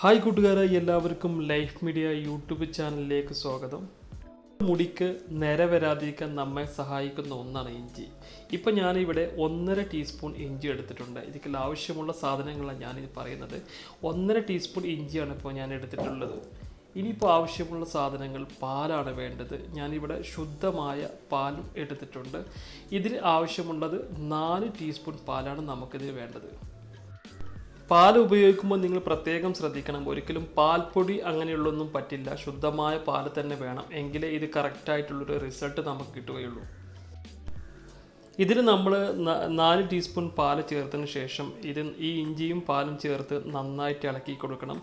Hi കൂട്ടുകാരെ എല്ലാവർക്കും life media YouTube ചാനലിലേക്ക് സ്വാഗതം. മുടിക്ക് നേരെ വരാതിരിക്കാൻ നമ്മെ സഹായിക്കുന്ന ഒന്നാണ് ഇഞ്ചി. ഇപ്പം ഞാനിവിടെ ഒന്നര ടീസ്പൂൺ ഇഞ്ചി എടുത്തിട്ടുണ്ട്. ഇതിൽ ആവശ്യമുള്ള സാധനങ്ങളാണ് ഞാനിത് പറയുന്നത്. ഒന്നര ടീസ്പൂൺ ഇഞ്ചിയാണ് ഇപ്പോൾ ഞാൻ എടുത്തിട്ടുള്ളത്. ഇനിയിപ്പോൾ ആവശ്യമുള്ള സാധനങ്ങൾ പാലാണ് വേണ്ടത്. ഞാനിവിടെ ശുദ്ധമായ പാലും എടുത്തിട്ടുണ്ട്. ഇതിന് ആവശ്യമുള്ളത് നാല് ടീസ്പൂൺ പാലാണ് നമുക്കിതിന് വേണ്ടത്. പാൽ ഉപയോഗിക്കുമ്പോൾ നിങ്ങൾ പ്രത്യേകം ശ്രദ്ധിക്കണം. ഒരിക്കലും പാൽപ്പൊടി അങ്ങനെയുള്ളൊന്നും പറ്റില്ല. ശുദ്ധമായ പാൽ തന്നെ വേണം. എങ്കിലേ ഇത് കറക്റ്റായിട്ടുള്ളൊരു റിസൾട്ട് നമുക്ക് കിട്ടുകയുള്ളൂ. ഇതിന് നമ്മൾ നാല് ടീസ്പൂൺ പാൽ ചേർത്തതിന് ശേഷം ഇത് ഈ ഇഞ്ചിയും പാലും ചേർത്ത് നന്നായിട്ട് ഇളക്കി കൊടുക്കണം.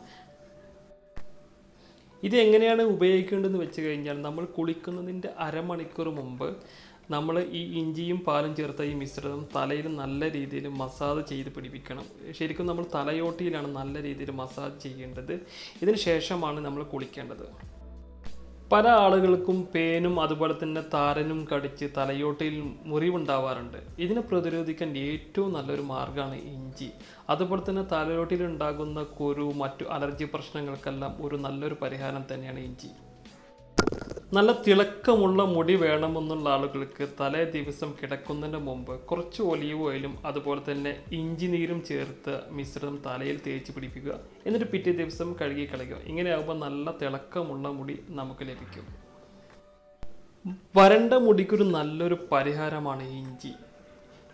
ഇത് എങ്ങനെയാണ് ഉപയോഗിക്കേണ്ടതെന്ന് വെച്ച് കഴിഞ്ഞാൽ നമ്മൾ കുളിക്കുന്നതിന്റെ അരമണിക്കൂർ മുമ്പ് നമ്മൾ ഈ ഇഞ്ചിയും പാലും ചേർത്ത ഈ മിശ്രിതം തലയിൽ നല്ല രീതിയിൽ മസാജ് ചെയ്ത് പിടിപ്പിക്കണം. ശരിക്കും നമ്മൾ തലയോട്ടിയിലാണ് നല്ല രീതിയിൽ മസാജ് ചെയ്യേണ്ടത്. ഇതിന് ശേഷമാണ് നമ്മൾ കുളിക്കേണ്ടത്. പല ആളുകൾക്കും പേനും അതുപോലെ തന്നെ താരനും കടിച്ച് തലയോട്ടിയിൽ മുറിവുണ്ടാവാറുണ്ട്. ഇതിനെ പ്രതിരോധിക്കാൻ ഏറ്റവും നല്ലൊരു മാർഗമാണ് ഇഞ്ചി. അതുപോലെ തന്നെ തലയോട്ടിയിൽ ഉണ്ടാകുന്ന കുരു മറ്റു അലർജി പ്രശ്നങ്ങൾക്കെല്ലാം ഒരു നല്ലൊരു പരിഹാരം തന്നെയാണ് ഇഞ്ചി. നല്ല തിളക്കമുള്ള മുടി വേണമെന്നുള്ള ആളുകൾക്ക് തലേ ദിവസം കിടക്കുന്നതിന് മുമ്പ് കുറച്ച് ഒലീവ് ഓയിലും അതുപോലെ തന്നെ ഇഞ്ചി നീരും ചേർത്ത് മിശ്രിതം തലയിൽ തേച്ച് പിടിപ്പിക്കുക. എന്നിട്ട് പിറ്റേ ദിവസം കഴുകി കളയുക. ഇങ്ങനെയാകുമ്പോൾ നല്ല തിളക്കമുള്ള മുടി നമുക്ക് ലഭിക്കും. വരണ്ട മുടിക്കൊരു നല്ലൊരു പരിഹാരമാണ് ഇഞ്ചി.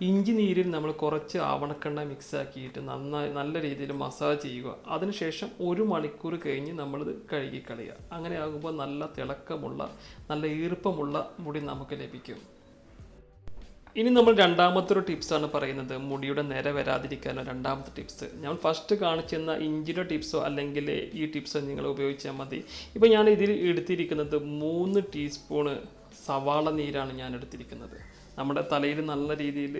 ഇഞ്ചി നീരിൽ നമ്മൾ കുറച്ച് ആവണക്കെണ്ണ മിക്സ് ആക്കിയിട്ട് നന്നായി നല്ല രീതിയിൽ മസാജ് ചെയ്യുക. അതിനുശേഷം ഒരു മണിക്കൂർ കഴിഞ്ഞ് നമ്മളിത് കഴുകി കളയുക അങ്ങനെ ആകുമ്പോൾ നല്ല തിളക്കമുള്ള നല്ല ഈർപ്പമുള്ള മുടി നമുക്ക് ലഭിക്കും. ഇനി നമ്മൾ രണ്ടാമത്തെ ഒരു ടിപ്സാണ് പറയുന്നത്. മുടിയുടെ നിര വരാതിരിക്കാനോ രണ്ടാമത്തെ ടിപ്സ് ഞാൻ ഫസ്റ്റ് കാണിച്ചെന്ന ഇഞ്ചിയുടെ ടിപ്സോ അല്ലെങ്കിൽ ഈ ടിപ്സോ നിങ്ങൾ ഉപയോഗിച്ചാൽ മതി. ഇപ്പോൾ ഞാൻ ഇതിൽ എടുത്തിരിക്കുന്നത് മൂന്ന് ടീസ്പൂണ് സവാള നീരാണ് ഞാൻ എടുത്തിരിക്കുന്നത്. നമ്മുടെ തലയിൽ നല്ല രീതിയിൽ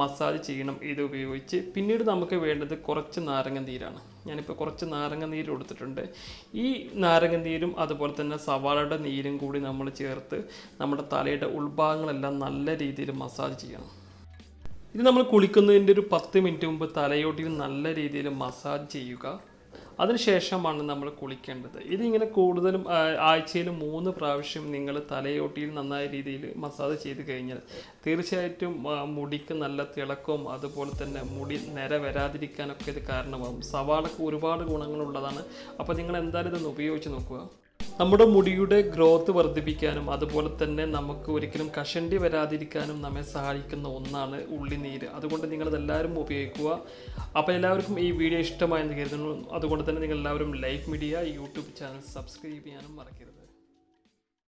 മസാജ് ചെയ്യണം. ഇത് ഉപയോഗിച്ച് പിന്നീട് നമുക്ക് വേണ്ടത് കുറച്ച് നാരങ്ങ നീരാണ് ഞാനിപ്പോൾ കുറച്ച് നാരങ്ങ നീര് കൊടുത്തിട്ടുണ്ട്. ഈ നാരങ്ങ നീരും അതുപോലെ തന്നെ സവാളയുടെ നീരും കൂടി നമ്മൾ ചേർത്ത് നമ്മുടെ തലയുടെ ഉൾഭാഗങ്ങളെല്ലാം നല്ല രീതിയിൽ മസാജ് ചെയ്യണം. ഇത് നമ്മൾ കുളിക്കുന്നതിന്റെ ഒരു പത്ത് മിനിറ്റ് മുമ്പ് തലയോട്ടിൽ നല്ല രീതിയിൽ മസാജ് ചെയ്യുക. അതിനുശേഷമാണ് നമ്മൾ കുളിക്കേണ്ടത്. ഇതിങ്ങനെ കൂടുതലും ആഴ്ചയിൽ മൂന്ന് പ്രാവശ്യം നിങ്ങൾ തലയോട്ടിയിൽ നന്നായ രീതിയിൽ മസാജ് ചെയ്ത് കഴിഞ്ഞാൽ തീർച്ചയായിട്ടും മുടിക്ക് നല്ല തിളക്കവും അതുപോലെ തന്നെ മുടി നിര വരാതിരിക്കാനൊക്കെ ഇത് കാരണമാകും സവാളക്ക് ഒരുപാട് ഗുണങ്ങളുള്ളതാണ്. അപ്പോൾ നിങ്ങൾ എന്തായാലും ഇതൊന്ന് ഉപയോഗിച്ച് നോക്കുക. നമ്മുടെ മുടിയുടെ ഗ്രോത്ത് വർദ്ധിപ്പിക്കാനും അതുപോലെ തന്നെ നമുക്ക് ഒരിക്കലും കഷണ്ടി വരാതിരിക്കാനും നമ്മെ സഹായിക്കുന്ന ഒന്നാണ് ഉള്ളിനീര്. അതുകൊണ്ട് നിങ്ങളതെല്ലാവരും ഉപയോഗിക്കുക. അപ്പോൾ എല്ലാവർക്കും ഈ വീഡിയോ ഇഷ്ടമായെന്ന് കരുതുന്നു. അതുകൊണ്ട് തന്നെ നിങ്ങൾ എല്ലാവരും like media YouTube channel subscribe ചെയ്യാനും മറക്കരുത്.